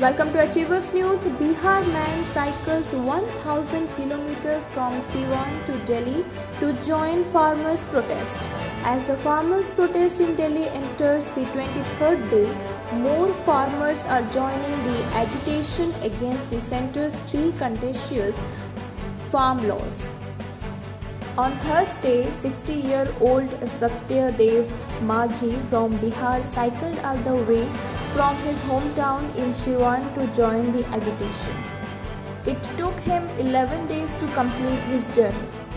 Welcome to Achievers News. Bihar man cycles 1000 km from Siwan to Delhi to join farmers' protest. As the farmers' protest in Delhi enters the 23rd day, more farmers are joining the agitation against the centre's three contentious farm laws. On Thursday, 60 year old Satya Dev Majhi from Bihar cycled all the way from his hometown in Siwan to join the agitation. It took him 11 days to complete his journey.